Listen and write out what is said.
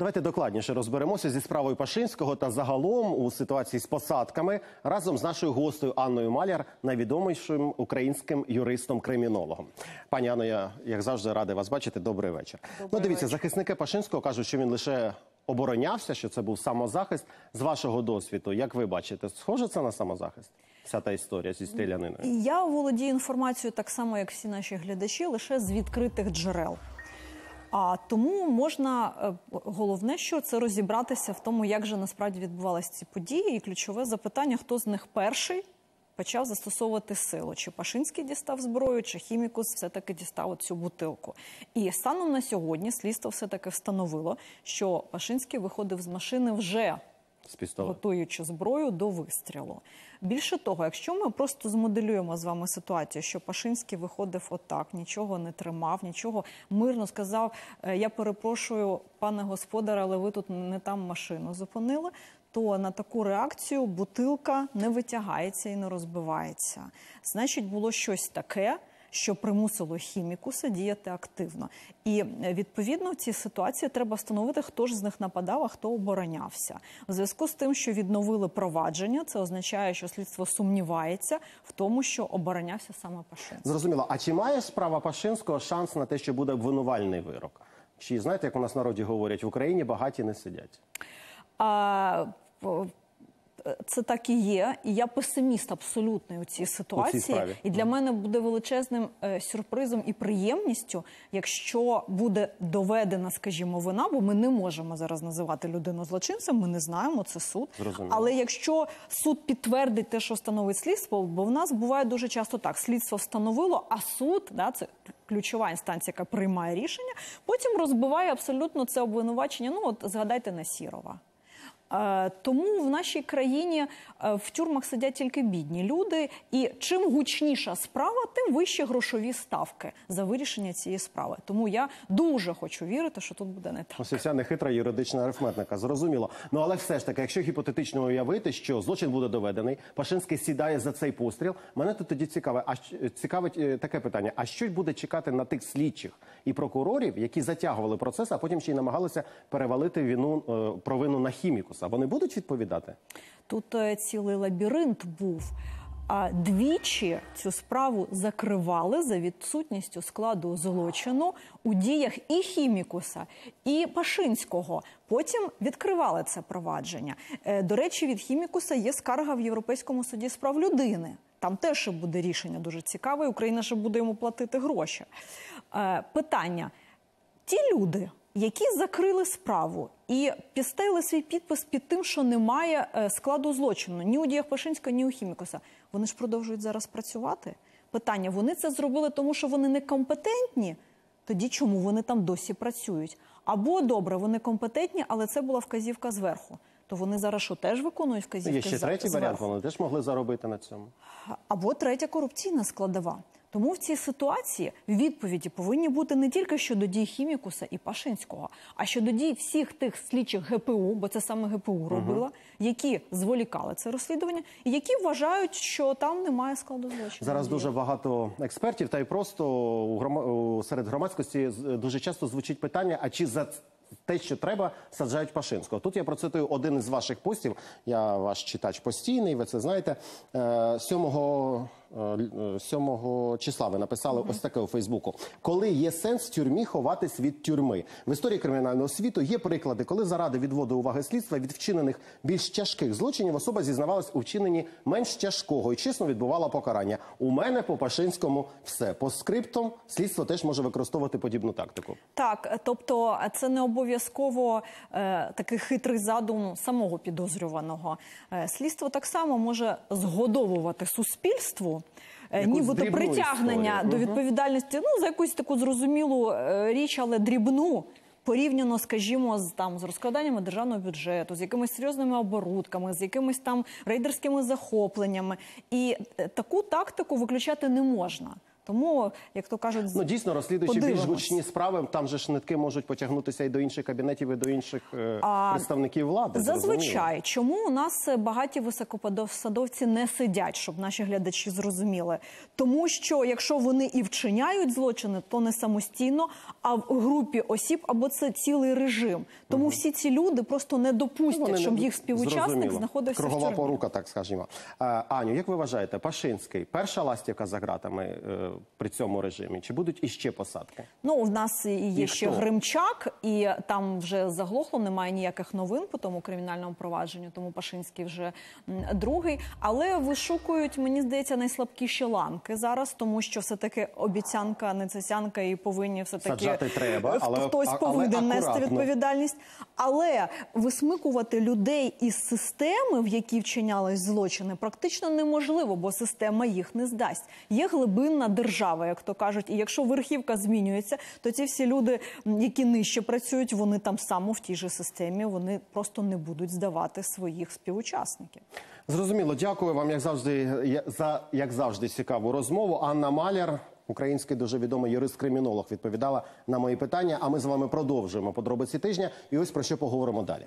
Давайте докладніше розберемося зі справою Пашинського та загалом у ситуації з посадками разом з нашою гостею Анною Маляр, найвідомішим українським юристом-кримінологом. Пані Анно, я як завжди радий вас бачити. Добрий вечір. ну, дивіться, захисники Пашинського кажуть, що він лише оборонявся, що це був самозахист. З вашого досвіду, як ви бачите, схоже це на самозахист? Вся та історія зі стріляниною? Я володію інформацією так само, як всі наші глядачі, лише з відкритих джерел. А тому можна е, головне, що це розібратися в тому, як же насправді відбувалися ці події, і ключове запитання: хто з них перший почав застосовувати силу? Чи Пашинський дістав зброю, чи хімікус все таки дістав цю бутилку? І станом на сьогодні слідство все таки встановило, що Пашинський виходив з машини вже З готуючи зброю до вистрілу. Більше того, якщо ми просто змоделюємо з вами ситуацію, що Пашинський виходив отак, нічого не тримав, нічого мирно сказав: «Е, Я перепрошую, пане господаре, але ви тут не там машину зупинили. То на таку реакцію бутилка не витягається і не розбивається. Значить, було щось таке, що примусило хімікуса діяти активно. І е, відповідно в цій ситуації треба встановити, хто ж з них нападав, а хто оборонявся. У зв'язку з тим, що відновили провадження, це означає, що слідство сумнівається в тому, що оборонявся саме Пашинський. Зрозуміло. А чи має справа Пашинського шанс на те, що буде обвинувальний вирок? Чи знаєте, як у нас народі говорять, в Україні багаті не сидять? А, це так і є, і я песиміст абсолютний у цій ситуації. справі. і для мене буде величезним е, сюрпризом і приємністю, якщо буде доведена, скажімо, вина, бо ми не можемо зараз називати людину злочинцем. Ми не знаємо, це суд. Зрозуміло. Але якщо суд підтвердить те, що встановить слідство, бо в нас буває дуже часто так: слідство встановило, а суд да це. Ключова інстанція, яка приймає рішення, потім розбиває абсолютно це обвинувачення. Ну от згадайте Насірова. Е, Тому в нашій країні е, в тюрмах сидять тільки бідні люди, і чим гучніша справа, тим вищі грошові ставки за вирішення цієї справи. Тому я дуже хочу вірити, що тут буде не так. Ось вся нехитра юридична арифметика. Зрозуміло. Ну але все ж таки, якщо гіпотетично уявити, що злочин буде доведений, Пашинський сідає за цей постріл. Мене тут тоді цікаве, а цікавить е, таке питання: а що буде чекати на тих слідчих і прокурорів, які затягували процес, а потім ще й намагалися перевалити вину провину на хімікуса? Вони будуть відповідати? Тут е, цілий лабіринт був. А двічі цю справу закривали за відсутністю складу злочину у діях і хімікуса, і Пашинського. Потім відкривали це провадження. Е, До речі, від хімікуса є скарга в Європейському суді з прав людини. Там теж буде рішення дуже цікаве. і Україна ще буде йому платити гроші. Е, Питання: ті люди, які закрили справу і підставили свій підпис під тим, що немає е, складу злочину ні у діях Пашинського, ні у Хімікуса, вони ж продовжують зараз працювати. Питання: вони це зробили, тому що вони некомпетентні. Тоді чому вони там досі працюють? Або добре, вони компетентні, але це була вказівка зверху. То вони зараз що теж виконують вказівки Є ще третій зверху? варіант. Вони теж могли заробити на цьому. або третя корупційна складова. Тому в цій ситуації відповіді повинні бути не тільки щодо дій Хімікуса і Пашинського, а щодо дій всіх тих слідчих ГПУ, бо це саме ГПУ робила, які зволікали це розслідування, і які вважають, що там немає складу злочину. Зараз дуже багато експертів, та й просто у грома... серед громадськості дуже часто звучить питання: а чи за те, що треба, саджають Пашинського? Тут я процитую один із ваших постів. Я ваш читач постійний, ви це знаєте. Е, 7 е, 7 числа ви написали ось таке у Фейсбуку. Коли є сенс в тюрмі ховатись від тюрми в історії кримінального світу є приклади, коли заради відводу уваги слідства від вчинених більш тяжких злочинів особа зізнавалась у вчиненні менш тяжкого і чесно відбувала покарання. У мене по Пашинському все по скриптам слідство теж може використовувати подібну тактику. Так, е, тобто е, це не обов'язково е, такий хитрий задум самого підозрюваного. Е, слідство так само може згодовувати суспільству. Е, Якусь Нібито дрібну притягнення історію. до відповідальності ну за якусь таку зрозумілу е, річ, але дрібну. Порівняно, скажімо, з там з розкраданнями державного бюджету, з якимись серйозними оборудками, з якимись там рейдерськими захопленнями, і е, таку тактику виключати не можна. Тому, як то кажуть, Ну дійсно розслідуючи більш гучні справи, там же ж нитки можуть потягнутися і до інших кабінетів, і до інших е, представників влади. Зазвичай, чому у нас багаті високопосадовці не сидять, щоб наші глядачі зрозуміли? Тому що якщо вони і вчиняють злочини, то не самостійно, а в групі осіб або це цілий режим. Тому всі ці люди просто не допустять, Вони щоб не- їх співучасник зрозуміло. знаходився Кругова в порука, так скажімо. Е, Аню, як ви вважаєте, Пашинський перша ластівка за ґратами е, при цьому режимі? Чи будуть іще посадки? Ну, у нас і є І ще? Гримчак, і там вже заглохло, немає ніяких новин по тому кримінальному провадженню, тому Пашинський вже другий. Але вишукують, мені здається, найслабкіші ланки зараз, тому що все-таки обіцянка, не цяцянка, і повинні все-таки Саджати треба, але- хтось але повинен нести відповідальність. Але висмикувати людей із системи, в якій вчинялись злочини, практично неможливо, бо система їх не здасть. Є глибинна держава, як то кажуть. І якщо верхівка змінюється, то ці всі люди, які нижче працюють, вони там само в тій же системі, вони просто не будуть здавати своїх співучасників. Зрозуміло, дякую вам, як завжди, за як завжди цікаву розмову. Анна Маляр, український дуже відомий юрист-кримінолог, відповідала на мої питання. А ми з вами продовжуємо подробиці тижня. І ось про що поговоримо далі.